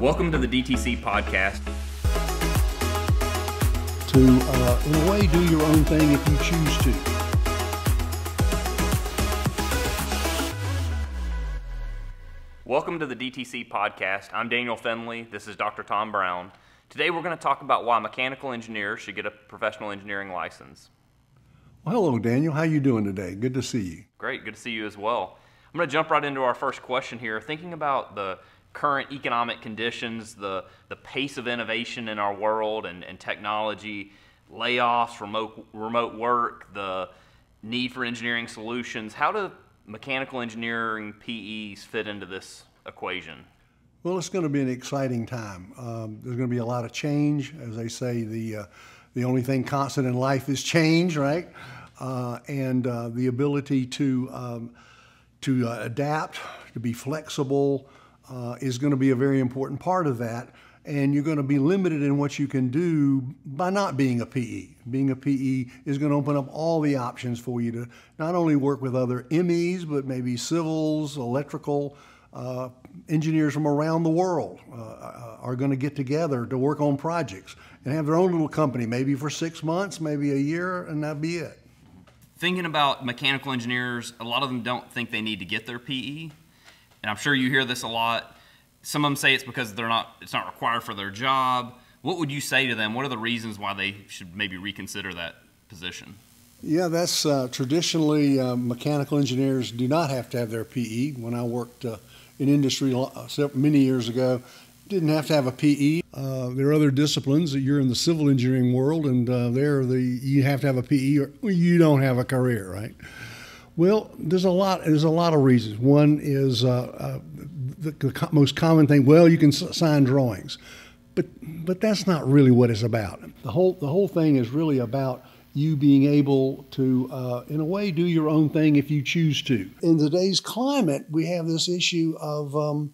Welcome to the DTC podcast. To, uh, in a way, do your own thing if you choose to. Welcome to the DTC podcast. I'm Daniel Findley. This is Dr. Tom Brown. Today we're going to talk about why mechanical engineers should get a professional engineering license. Well, hello, Daniel. How you doing today? Good to see you. Great, good to see you as well. I'm going to jump right into our first question here. Thinking about the current economic conditions, the, the pace of innovation in our world and, and technology, layoffs, remote, remote work, the need for engineering solutions, how do mechanical engineering PEs fit into this equation? Well, it's going to be an exciting time. Um, there's going to be a lot of change. As they say, the, uh, the only thing constant in life is change, right? Uh, and uh, the ability to, um, to uh, adapt, to be flexible, uh, is going to be a very important part of that. And you're going to be limited in what you can do by not being a PE. Being a PE is going to open up all the options for you to not only work with other MEs, but maybe civils, electrical, uh, engineers from around the world uh, uh are going to get together to work on projects and have their own little company, maybe for six months, maybe a year, and that'd be it. Thinking about mechanical engineers, a lot of them don't think they need to get their PE and I'm sure you hear this a lot. Some of them say it's because they're not it's not required for their job. What would you say to them? What are the reasons why they should maybe reconsider that position? Yeah, that's uh, traditionally uh, mechanical engineers do not have to have their PE. When I worked uh, in industry uh, many years ago, didn't have to have a PE. Uh, there are other disciplines that you're in the civil engineering world, and uh, there the you have to have a PE or you don't have a career, right? Well, there's a lot. There's a lot of reasons. One is uh, uh, the, the, most common thing. Well, you can sign drawings, but but that's not really what it's about. The whole the whole thing is really about you being able to, uh, in a way, do your own thing if you choose to. In today's climate, we have this issue of um,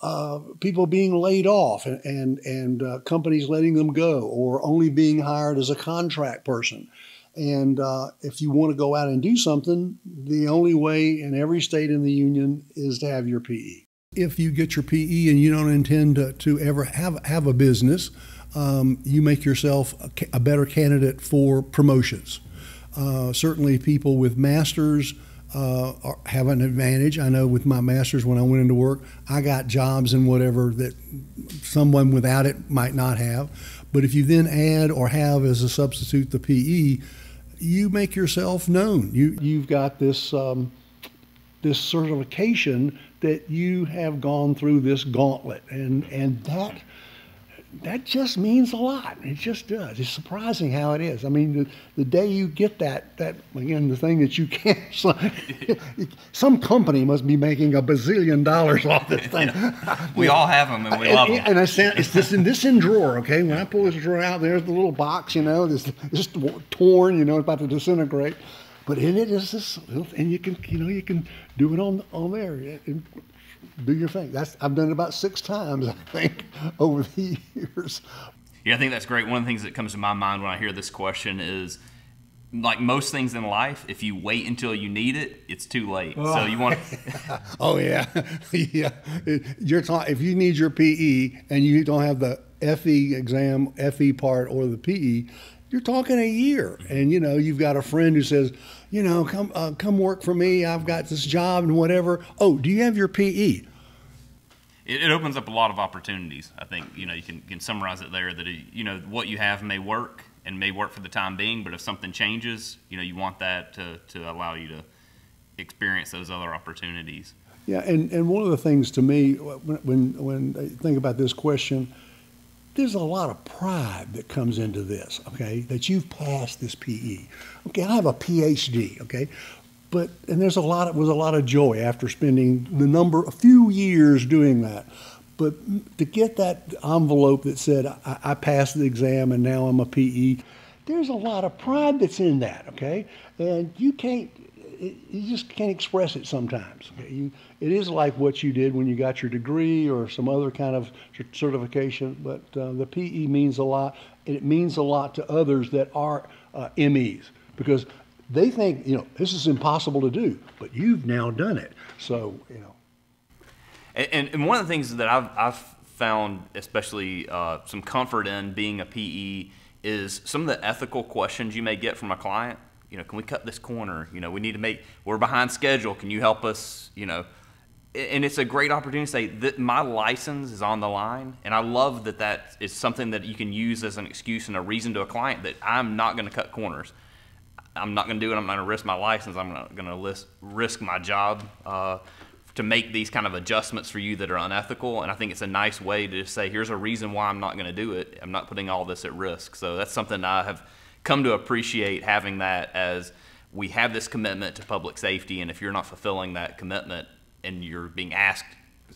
uh, people being laid off and and, and uh, companies letting them go, or only being hired as a contract person. And uh, if you want to go out and do something, the only way in every state in the union is to have your PE. If you get your PE and you don't intend to, to ever have, have a business, um, you make yourself a, a, better candidate for promotions. Uh, certainly, people with masters uh, are, have an advantage. I know with my masters, when I went into work, I got jobs and whatever that someone without it might not have. But if you then add or have as a substitute the PE, you make yourself known. You you've got this um, this certification that you have gone through this gauntlet, and and that that just means a lot. It just does. It's surprising how it is. I mean, the, the day you get that, that again, the thing that you can't, some company must be making a bazillion dollars off this thing. we all have them and we love them. And I said, it's this in this in drawer, okay? When I pull this drawer out, there's the little box, you know, this just torn, you know, it's about to disintegrate. But in it is this, little and you can, you know, you can do it on on there do your thing. That's I've done it about six times, I think, over the years. Yeah, I think that's great. One of the things that comes to my mind when I hear this question is like most things in life, if you wait until you need it, it's too late. Oh. So you want. to- oh yeah, yeah. You're talking if you need your PE and you don't have the FE exam, FE part, or the PE, you're talking a year. And you know, you've got a friend who says, you know, come uh, come work for me. I've got this job and whatever. Oh, do you have your PE? It, it opens up a lot of opportunities. I think you know you can, can summarize it there that you know what you have may work and may work for the time being, but if something changes, you know you want that to to allow you to experience those other opportunities. Yeah, and, and one of the things to me when when, when I think about this question there's a lot of pride that comes into this, okay, that you've passed this PE. Okay, I have a PhD, okay, but, and there's a lot, of, was a lot of joy after spending the number, a few years doing that. But to get that envelope that said, I, I passed the exam and now I'm a PE, there's a lot of pride that's in that, okay? And you can't, you just can't express it sometimes. You, it is like what you did when you got your degree or some other kind of certification, but uh, the PE means a lot, and it means a lot to others that are uh, MEs because they think, you know, this is impossible to do, but you've now done it. So, you know. And, and one of the things that I've, I've found, especially uh, some comfort in being a PE, is some of the ethical questions you may get from a client. You know, can we cut this corner? You know, we need to make, we're behind schedule. Can you help us? You know, and it's a great opportunity to say that my license is on the line. And I love that that is something that you can use as an excuse and a reason to a client that I'm not going to cut corners. I'm not going to do it. I'm not going to risk my license. I'm not going to risk my job uh, to make these kind of adjustments for you that are unethical. And I think it's a nice way to say, here's a reason why I'm not going to do it. I'm not putting all this at risk. So that's something I have come to appreciate having that as we have this commitment to public safety. And if you're not fulfilling that commitment and you're being asked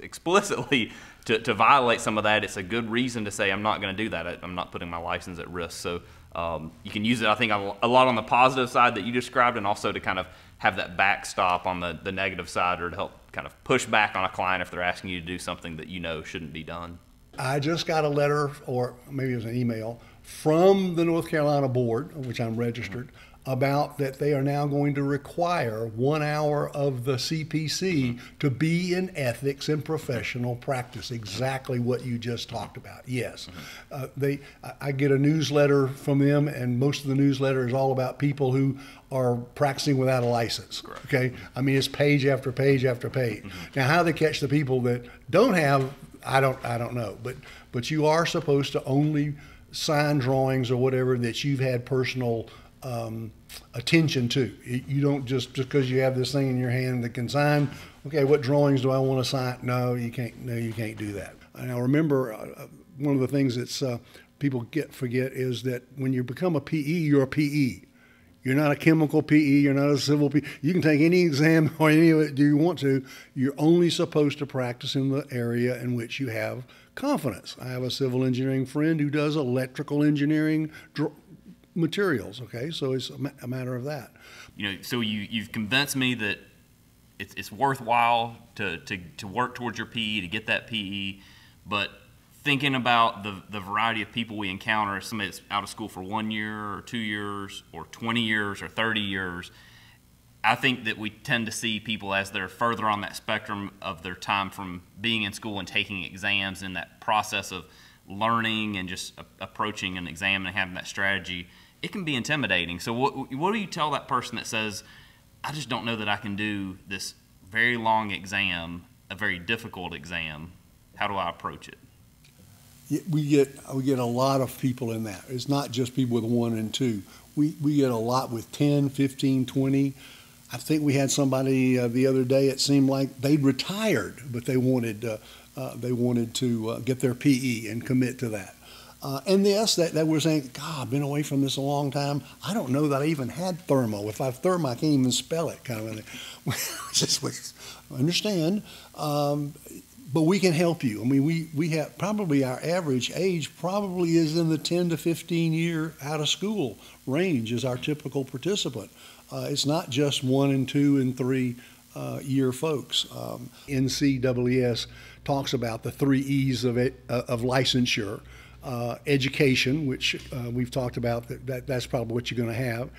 explicitly to, to violate some of that, it's a good reason to say, I'm not going to do that. I'm not putting my license at risk. So um, you can use it, I think, a lot on the positive side that you described, and also to kind of have that backstop on the, the negative side or to help kind of push back on a client if they're asking you to do something that you know shouldn't be done. I just got a letter, or maybe it was an email, from the North Carolina board, which I'm registered, about that they are now going to require one hour of the CPC to be in ethics and professional practice. Exactly what you just talked about. Yes, uh, they. I get a newsletter from them, and most of the newsletter is all about people who are practicing without a license. Okay, I mean it's page after page after page. Mm-hmm. Now, how they catch the people that don't have, I don't, I don't know. But but you are supposed to only sign drawings or whatever that you've had personal um, attention to. You don't just just because you have this thing in your hand that can sign. Okay, what drawings do I want to sign? No, you can't. No, you can't do that. Now remember, uh, uh one of the things that uh, people get forget is that when you become a PE, you're a PE. You're not a chemical PE. You're not a civil PE. You can take any exam or any of it do you want to. You're only supposed to practice in the area in which you have confidence. I have a civil engineering friend who does electrical engineering materials. Okay, so it's a, ma- a matter of that. You know, so you you've convinced me that it's, it's worthwhile to, to to work towards your PE to get that PE, but thinking about the, the variety of people we encounter, somebody that's out of school for one year or two years or 20 years or 30 years, I think that we tend to see people as they're further on that spectrum of their time from being in school and taking exams and that process of learning and just approaching an exam and having that strategy it can be intimidating. So what what do you tell that person that says, I just don't know that I can do this very long exam, a very difficult exam? How do I approach it? We get we get a lot of people in that. It's not just people with one and two. We we get a lot with 10, 15, 20. I think we had somebody uh, the other day. It seemed like they'd retired, but they wanted uh, uh, they wanted to uh, get their PE and commit to that. Uh, and yes, that, that we're saying, God, I've been away from this a long time. I don't know that I even had thermo. If I have thermo, I can't even spell it, kind of thing. Just understand. Um, but we can help you. I mean, we, we have probably our average age probably is in the 10 to 15 year out of school range as our typical participant. Uh, it's not just one and two and three uh, year folks. Um, NCEES talks about the three E's of, it, uh, of licensure uh, education, which uh, we've talked about, that, that, that's probably what you're going to have.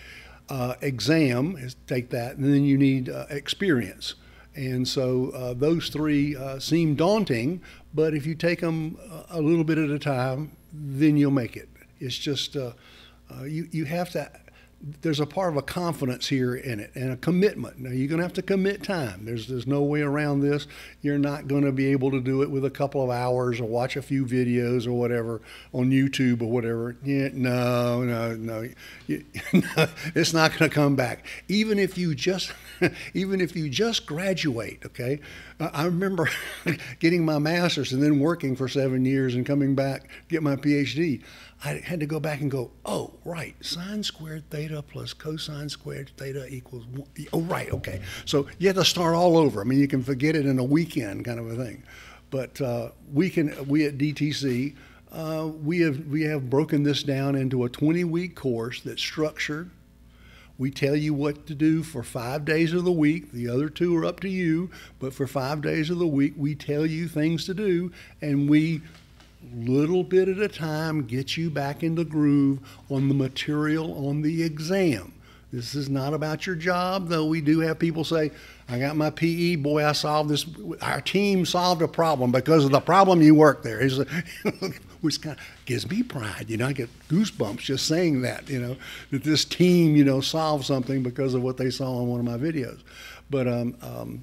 Uh, exam is take that, and then you need experience. And so uh, those three uh, seem daunting, but if you take them a little bit at a time, then you'll make it. It's just you you have to there's a part of a confidence here in it and a commitment. Now you're going to have to commit time. There's there's no way around this. You're not going to be able to do it with a couple of hours or watch a few videos or whatever on YouTube or whatever. Yeah, no, no, no. it's not going to come back. Even if you just even if you just graduate, okay? I remember getting my master's and then working for 7 years and coming back get my PhD. I had to go back and go, oh, right, sine squared theta plus cosine squared theta equals one. Oh, right, okay. So you have to start all over. I mean, you can forget it in a weekend kind of a thing. But uh, we can, we at DTC, uh, we have we have broken this down into a 20 week course that's structured. We tell you what to do for five days of the week. The other two are up to you, but for five days of the week, we tell you things to do, and we little bit at a time, get you back in the groove on the material on the exam. this is not about your job, though we do have people say, I got my PE, boy, I solved this. Our team solved a problem because of the problem you worked there. which kind of gives me pride. You know, I get goosebumps just saying that, you know, that this team, you know, solved something because of what they saw on one of my videos. But um, um,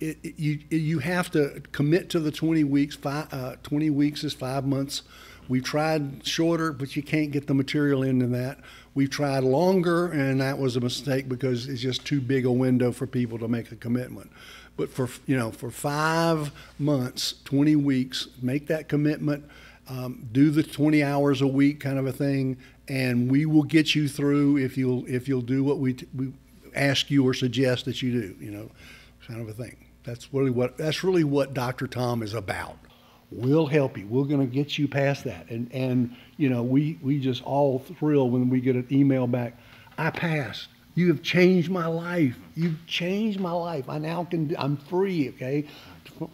it, it, you, you have to commit to the 20 weeks. Five, uh, 20 weeks is five months. We've tried shorter, but you can't get the material into that. We've tried longer, and that was a mistake because it's just too big a window for people to make a commitment. But for you know, for five months, 20 weeks, make that commitment. Um, do the 20 hours a week kind of a thing, and we will get you through if you'll if you'll do what we, we ask you or suggest that you do. You know, kind of a thing. That's really what that's really what Dr. Tom is about. We'll help you. We're going to get you past that. And, and you know, we, we just all thrill when we get an email back. I passed. You have changed my life. You've changed my life. I now can, I'm free, okay,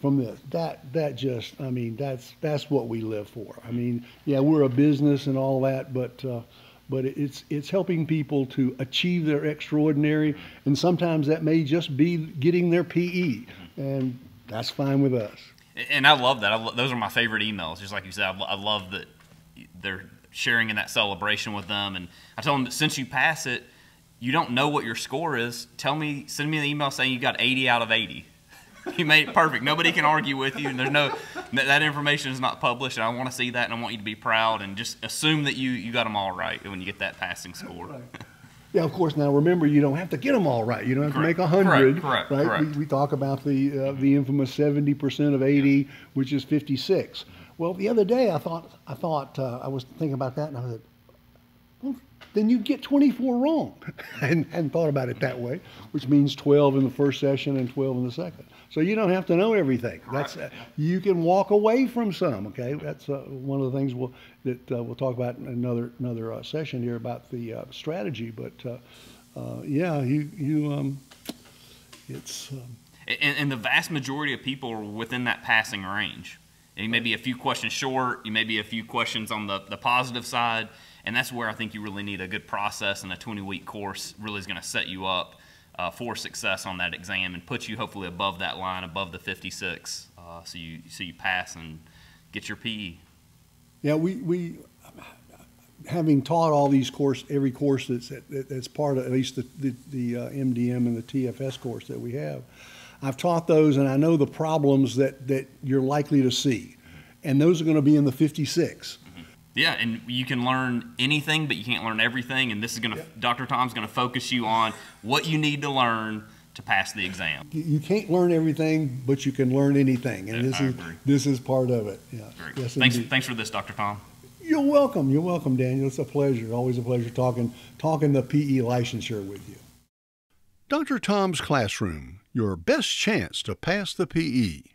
from this. That, that just, I mean, that's, that's what we live for. I mean, yeah, we're a business and all that, but, uh, but it's, it's helping people to achieve their extraordinary. And sometimes that may just be getting their PE. And that's fine with us and I love that. I lo- those are my favorite emails. Just like you said, I, lo- I love that they're sharing in that celebration with them. And I tell them that since you pass it, you don't know what your score is. Tell me, send me an email saying you got 80 out of 80. you made it perfect. Nobody can argue with you, and there's no that information is not published. And I want to see that, and I want you to be proud, and just assume that you you got them all right when you get that passing score. Yeah, of course. Now remember, you don't have to get them all right. You don't have correct. to make a hundred, right? Correct. We, we, talk about the uh, the infamous seventy percent of eighty, which is fifty six. Well, the other day I thought I thought uh, I was thinking about that, and I said, well, then you get twenty four wrong, and hadn't thought about it that way, which means twelve in the first session and twelve in the second. So you don't have to know everything. That's uh, you can walk away from some. Okay, that's uh, one of the things we'll, that uh, we'll talk about in another another uh, session here about the uh, strategy. But uh, yeah, you you um, it's. Um, and, and, the vast majority of people are within that passing range. And you may be a few questions short. You may be a few questions on the, the positive side. And that's where I think you really need a good process and a 20 week course really is going to set you up uh, for success on that exam and put you hopefully above that line, above the 56, uh, so you so you pass and get your PE. Yeah, we we having taught all these course every course that's that's part of at least the the, the uh, MDM and the TFS course that we have. I've taught those, and I know the problems that that you're likely to see, and those are going to be in the 56. Yeah, and you can learn anything, but you can't learn everything. And this is going to, Dr. Tom's going to focus you on what you need to learn to pass the exam. You can't learn everything, but you can learn anything, and this is this is part of it. Yeah. Yes, thanks, thanks for this, Dr. Tom. You're welcome. You're welcome, Daniel. It's a pleasure. Always a pleasure talking talking the PE licensure with you. Dr. Tom's Classroom, your best chance to pass the PE.